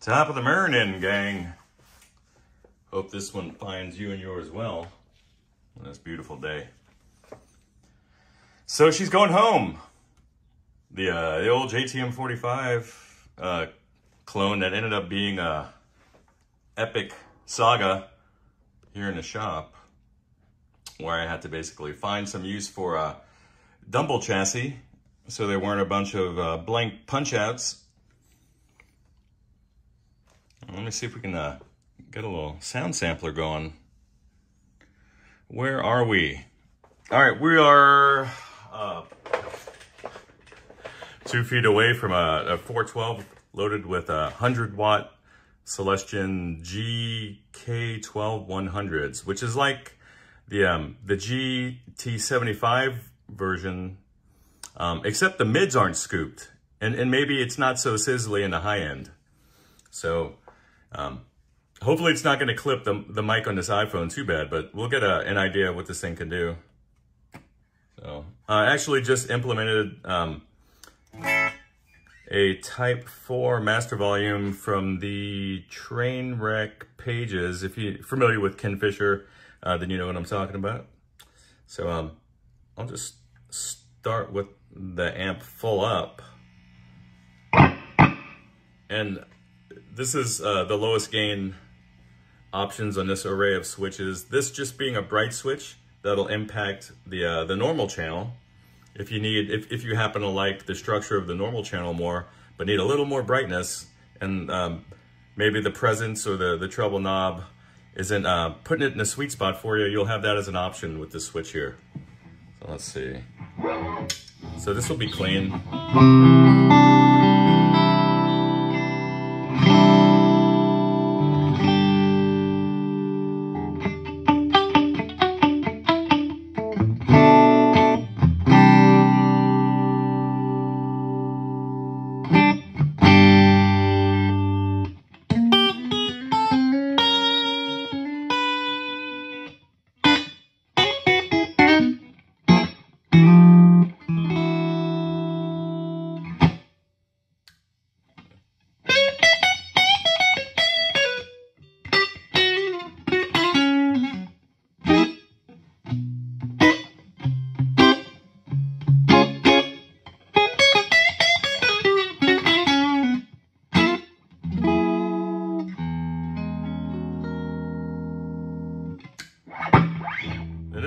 Top of the morning, gang. Hope this one finds you and yours well on this beautiful day. So she's going home. The uh, the old JTM 45 uh, clone that ended up being a epic saga here in the shop, where I had to basically find some use for a dumble chassis, so there weren't a bunch of uh, blank punch outs. Let me see if we can uh, get a little sound sampler going. Where are we? All right, we are uh, two feet away from a, a 412 loaded with a 100 watt Celestion GK12100s, which is like the um, the GT75 version, um, except the mids aren't scooped, and and maybe it's not so sizzly in the high end. So um, hopefully it's not going to clip the, the mic on this iPhone too bad, but we'll get a, an idea of what this thing can do. So I actually just implemented um, a Type 4 master volume from the Trainwreck pages. If you're familiar with Ken Fischer, uh, then you know what I'm talking about. So um, I'll just start with the amp full up. And this is uh, the lowest gain options on this array of switches. This just being a bright switch, that'll impact the uh, the normal channel. If you need, if, if you happen to like the structure of the normal channel more, but need a little more brightness, and um, maybe the presence or the, the treble knob isn't uh, putting it in a sweet spot for you, you'll have that as an option with this switch here. So let's see. So this will be clean.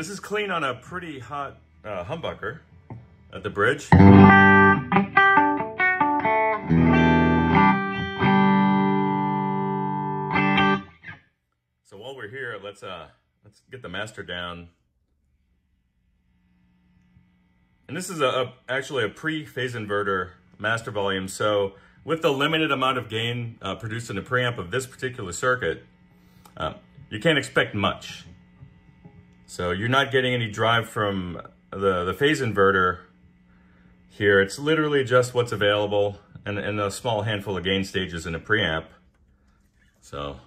This is clean on a pretty hot uh, humbucker at the bridge. So while we're here, let's uh, let's get the master down. And this is a, a actually a pre-phase inverter master volume. So with the limited amount of gain uh, produced in the preamp of this particular circuit, uh, you can't expect much. So you're not getting any drive from the, the phase inverter here. It's literally just what's available and, and a small handful of gain stages in a preamp. So So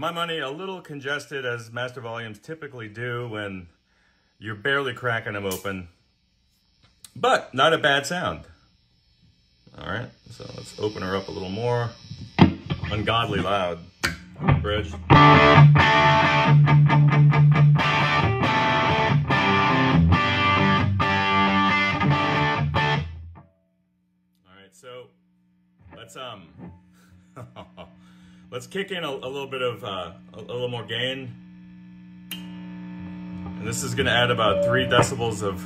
my money, a little congested as master volumes typically do when you're barely cracking them open, but not a bad sound. All right, so let's open her up a little more. Ungodly loud bridge. All right, so let's let's um, let's kick in a, a little bit of uh, a, a, little more gain, and this is gonna add about three decibels of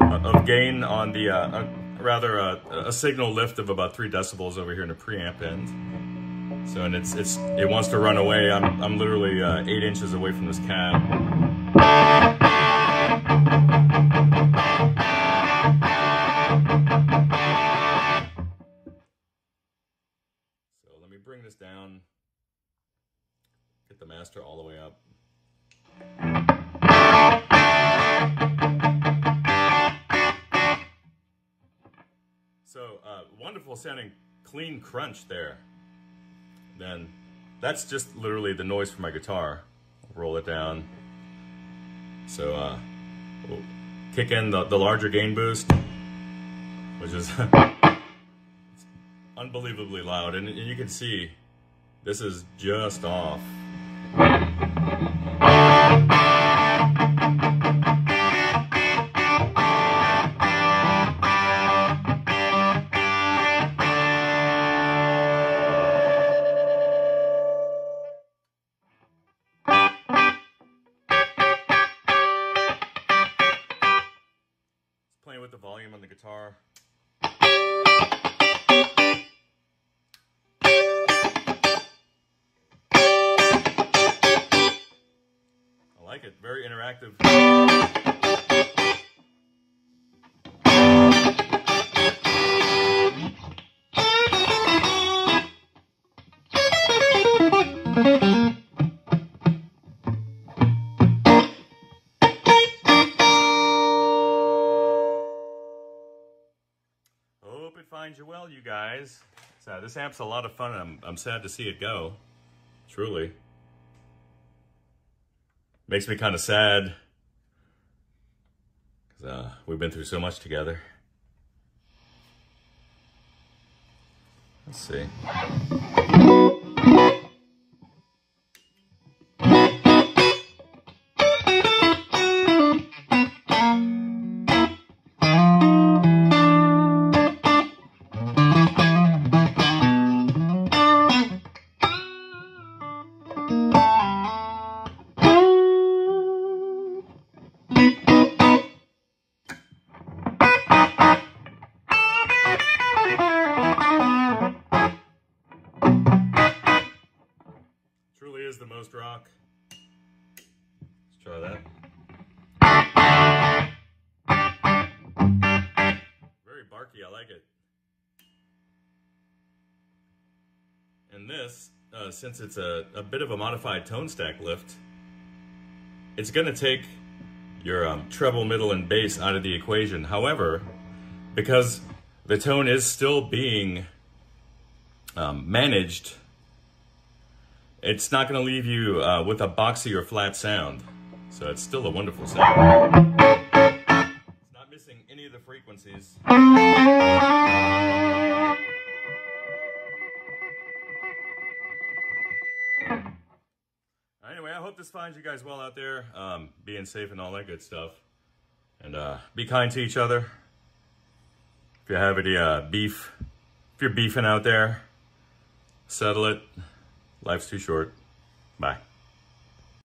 of gain on the uh, uh rather uh, a signal lift of about three decibels over here in the preamp end. So and it's it's it wants to run away. I'm I'm literally uh, eight inches away from this cab. Me bring this down, get the master all the way up. So uh, wonderful sounding clean crunch there. Then that's just literally the noise from my guitar. Roll it down. So uh, we'll kick in the, the larger gain boost, which is unbelievably loud. And, and you can see this is just off. playing with the volume on the guitar. Like it, very interactive. Hope it finds you well, you guys. So this amp's a lot of fun, and I'm, I'm sad to see it go. Truly. Makes me kind of sad. Because uh, we've been through so much together. Let's see. Is the most rock. Let's try that. Very barky, I like it. And this, uh, since it's a, a bit of a modified tone stack lift, it's going to take your um, treble, middle, and bass out of the equation. However, because the tone is still being um, managed, it's not going to leave you uh, with a boxy or flat sound. So it's still a wonderful sound. It's not missing any of the frequencies. Anyway, I hope this finds you guys well out there, um, being safe and all that good stuff. And uh, be kind to each other. If you have any uh, beef, if you're beefing out there, settle it. Life's too short. Bye.